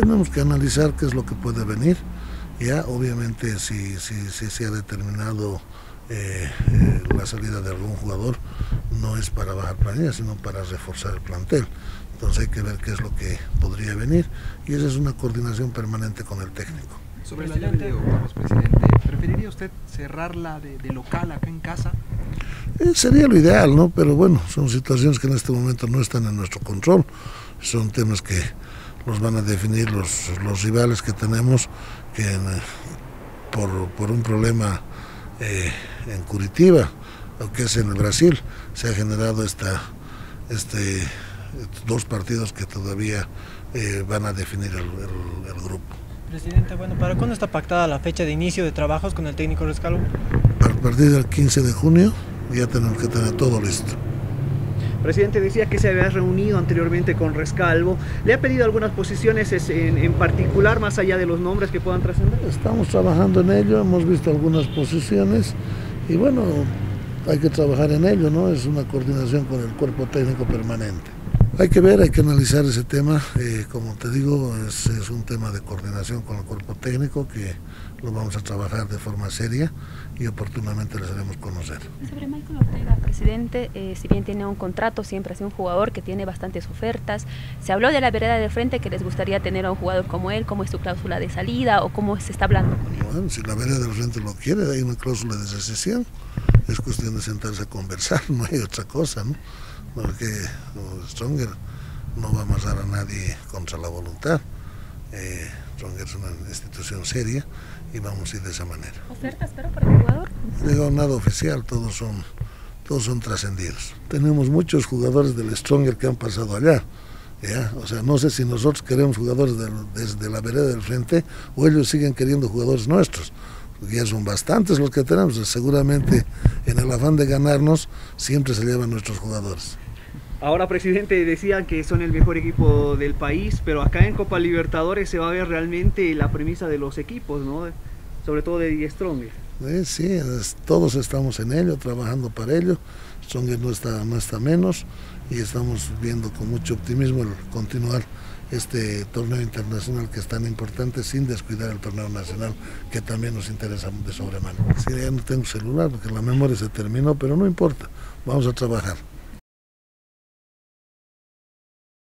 tenemos que analizar qué es lo que puede venir. Ya, obviamente, si, si, si se ha determinado eh, eh, la salida de algún jugador, no es para bajar planilla, sino para reforzar el plantel. Entonces hay que ver qué es lo que podría venir y esa es una coordinación permanente con el técnico. Sobre la llave, presidente, ¿preferiría usted cerrarla de, de local acá en casa? Eh, sería lo ideal, ¿no? Pero bueno, son situaciones que en este momento no están en nuestro control, son temas que los van a definir los, los rivales que tenemos, que por, por, un problema eh, en Curitiba, o que es en el Brasil, se ha generado esta, este, dos partidos que todavía eh, van a definir el, el, el, grupo. Presidente, bueno, ¿para cuándo está pactada la fecha de inicio de trabajos con el técnico Rescalo? A partir del 15 de junio ya tenemos que tener todo listo. Presidente, decía que se había reunido anteriormente con Rescalvo. ¿Le ha pedido algunas posiciones en, en particular, más allá de los nombres que puedan trascender? Estamos trabajando en ello, hemos visto algunas posiciones y bueno, hay que trabajar en ello, ¿no? Es una coordinación con el cuerpo técnico permanente. Hay que ver, hay que analizar ese tema. Eh, como te digo, es, es, un tema de coordinación con el cuerpo técnico que lo vamos a trabajar de forma seria y oportunamente les haremos conocer. Sobre Michael Ortega, presidente, eh, si bien tiene un contrato, siempre ha sido un jugador que tiene bastantes ofertas. Se habló de la vereda de frente que les gustaría tener a un jugador como él, cómo es su cláusula de salida o cómo se está hablando con él. Bueno, si la vereda de frente lo quiere, hay una cláusula de recesión. Es cuestión de sentarse a conversar, no hay otra cosa, ¿no? porque Stronger no va a amasar a nadie contra la voluntad. Eh, Stronger es una institución seria y vamos a ir de esa manera. ¿Ofertas pero para el jugador? Digo, nada oficial, todos son, todos son trascendidos. Tenemos muchos jugadores del Stronger que han pasado allá. ¿ya? O sea, no sé si nosotros queremos jugadores del, desde la vereda del frente o ellos siguen queriendo jugadores nuestros ya son bastantes los que tenemos, seguramente en el afán de ganarnos siempre se llevan nuestros jugadores. Ahora, presidente, decía que son el mejor equipo del país, pero acá en Copa Libertadores se va a ver realmente la premisa de los equipos, ¿no? Sobre todo de Die Stronger. Eh, sí, es, todos estamos en ello, trabajando para ello. Stronger no está, no está menos y estamos viendo con mucho optimismo el continuar este torneo internacional que es tan importante sin descuidar el torneo nacional que también nos interesa de sobremanera. Sí, ya no tengo celular porque la memoria se terminó, pero no importa, vamos a trabajar.